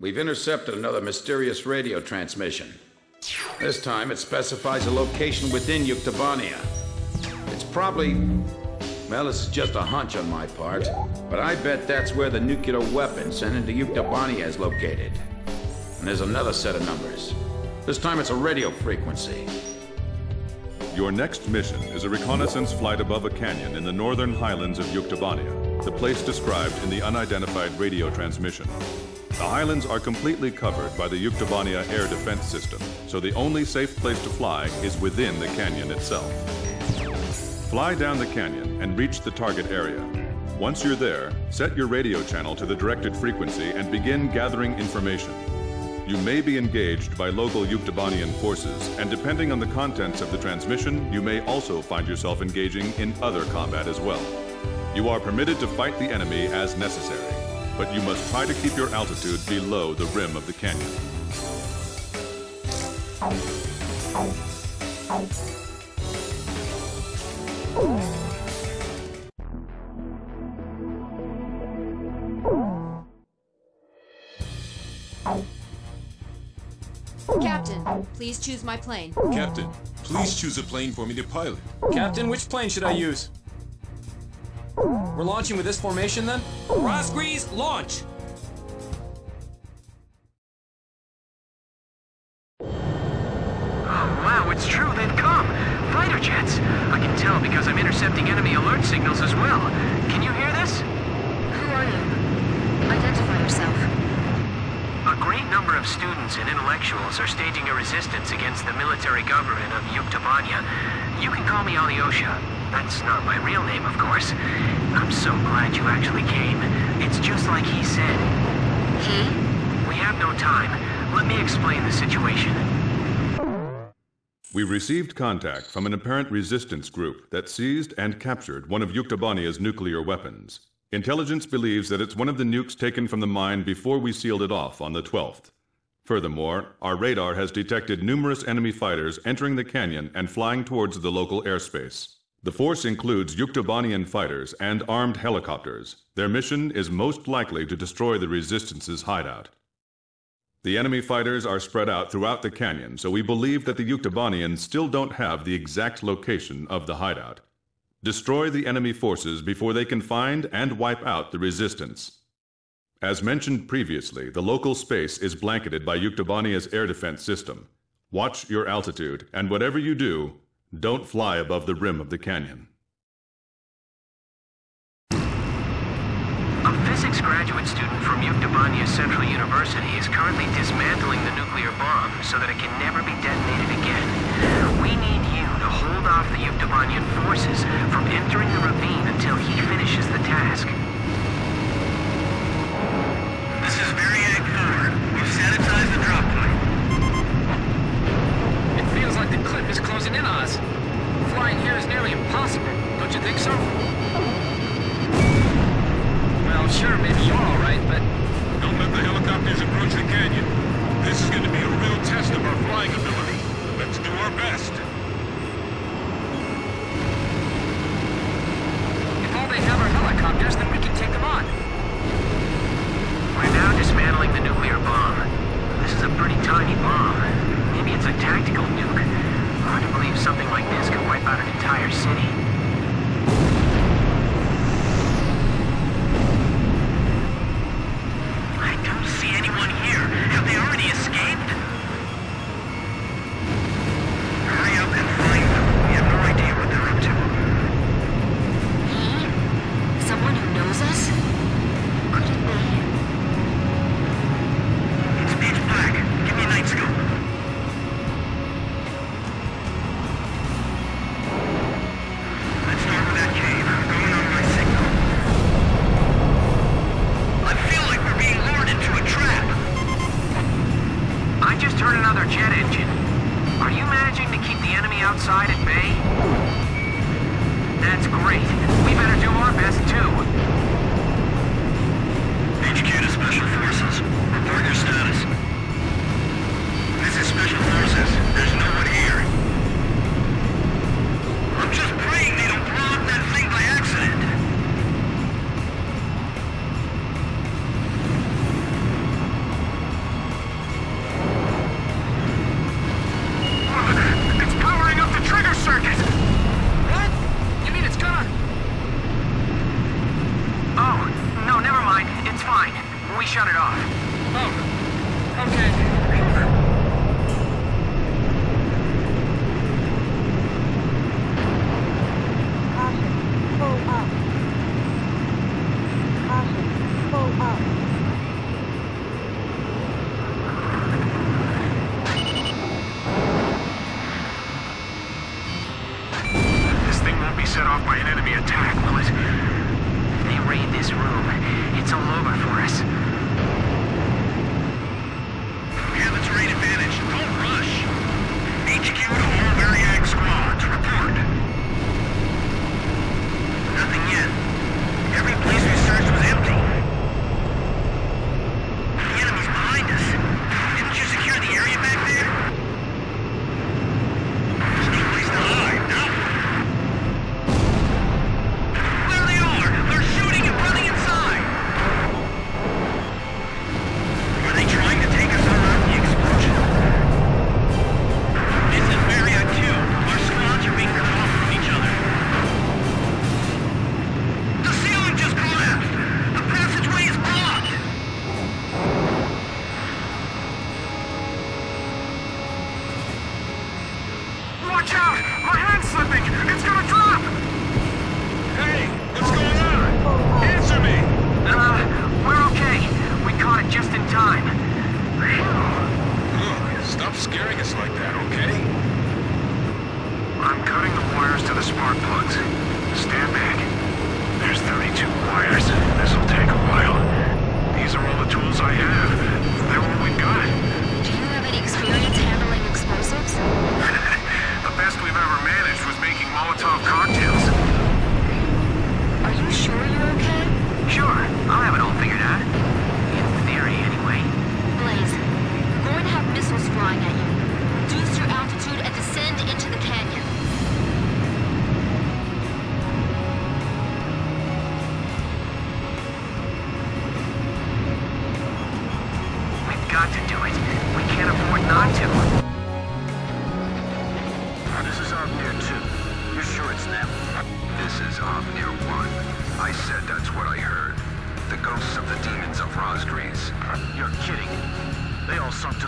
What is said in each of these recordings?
We've intercepted another mysterious radio transmission. This time it specifies a location within Yuktobania. It's probably. Well, this is just a hunch on my part, but I bet that's where the nuclear weapon sent into Yuktobania is located. And there's another set of numbers. This time it's a radio frequency. Your next mission is a reconnaissance flight above a canyon in the northern highlands of Yuktobania, the place described in the unidentified radio transmission. The highlands are completely covered by the Yuktobania air defense system, so the only safe place to fly is within the canyon itself. Fly down the canyon and reach the target area. Once you're there, set your radio channel to the directed frequency and begin gathering information. You may be engaged by local Yuktobanian forces, and depending on the contents of the transmission, you may also find yourself engaging in other combat as well. You are permitted to fight the enemy as necessary but you must try to keep your altitude below the rim of the canyon. Captain, please choose my plane. Captain, please choose a plane for me to pilot. Captain, which plane should I use? We're launching with this formation then? Razgriz, launch! Oh, wow, it's true, they've come! Fighter jets! I can tell because I'm intercepting enemy alert signals as well. Can you hear this? Who are you? Identify yourself. A great number of students and intellectuals are staging a resistance against the military government of Yuktobania. You can call me Alyosha. That's not my real name, of course. I'm so glad you actually came. It's just like he said. He? We have no time. Let me explain the situation. We received contact from an apparent resistance group that seized and captured one of Yuktobania's nuclear weapons. Intelligence believes that it's one of the nukes taken from the mine before we sealed it off on the 12th. Furthermore, our radar has detected numerous enemy fighters entering the canyon and flying towards the local airspace. The force includes Yuktobanian fighters and armed helicopters. Their mission is most likely to destroy the Resistance's hideout. The enemy fighters are spread out throughout the canyon, so we believe that the Yuktobanians still don't have the exact location of the hideout. Destroy the enemy forces before they can find and wipe out the resistance. As mentioned previously, the local space is blanketed by Yuktobania's air defense system. Watch your altitude, and whatever you do, don't fly above the rim of the canyon. A physics graduate student from Yuktobania Central University is currently dismantling the nuclear bomb so that it can never be detonated again. We need you to hold off the Yuktobanian forces from entering the ravine until he finishes the task. A pretty tiny bomb. Maybe it's a tactical nuke. Hard to believe something like this could wipe out an entire city. shut it off.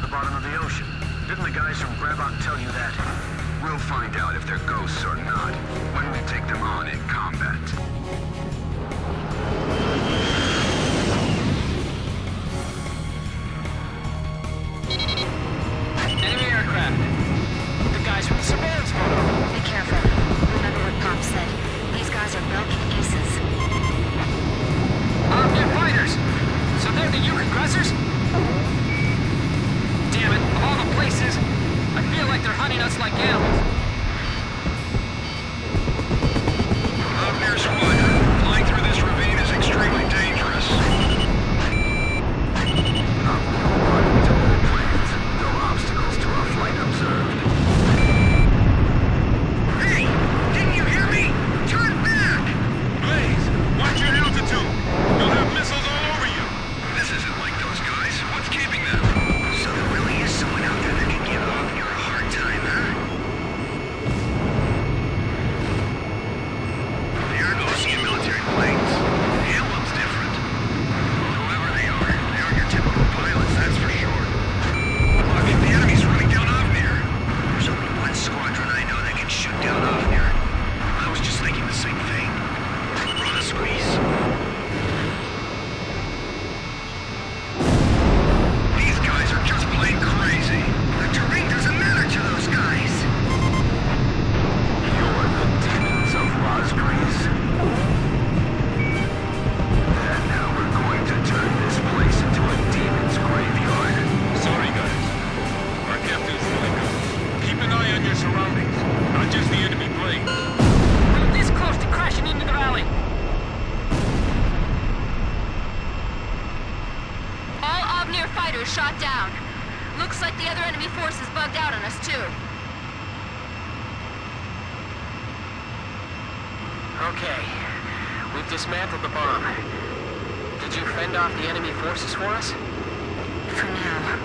the bottom of the ocean. Didn't the guys from Grabacr tell you that? We'll find out if they're ghosts or not when we take them on in combat. Looks like the other enemy forces bugged out on us, too. Okay. We've dismantled the bomb. Did you fend off the enemy forces for us? For now.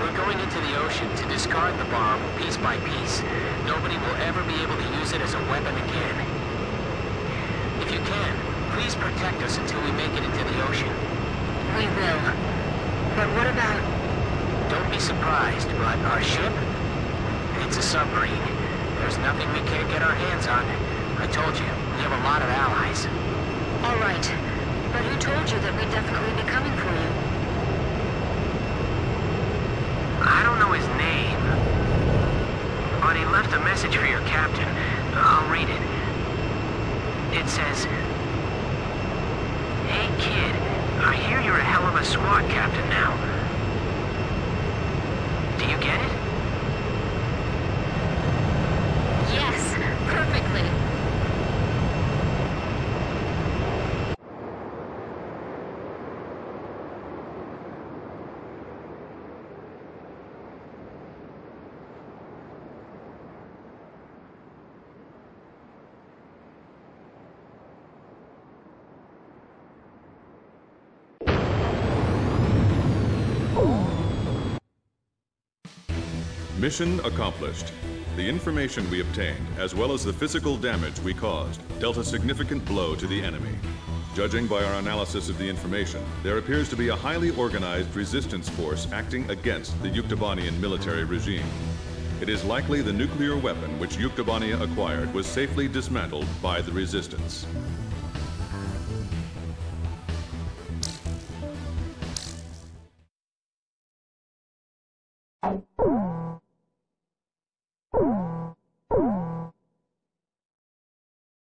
We're going into the ocean to discard the bomb piece by piece. Nobody will ever be able to use it as a weapon again. If you can, please protect us until we make it into the ocean. We will. But what about... Don't be surprised, but our ship? It's a submarine. There's nothing we can't get our hands on. I told you, we have a lot of allies. All right. But who told you that we'd definitely be coming for you? I don't know his name. But he left a message for your captain. I'll read it. It says... Hey, kid. I hear you're a hell of a SWAT captain now. Do you get it? Yes, perfectly. Mission accomplished. The information we obtained, as well as the physical damage we caused, dealt a significant blow to the enemy. Judging by our analysis of the information, there appears to be a highly organized resistance force acting against the Yuktobanian military regime. It is likely the nuclear weapon which Yuktobania acquired was safely dismantled by the resistance.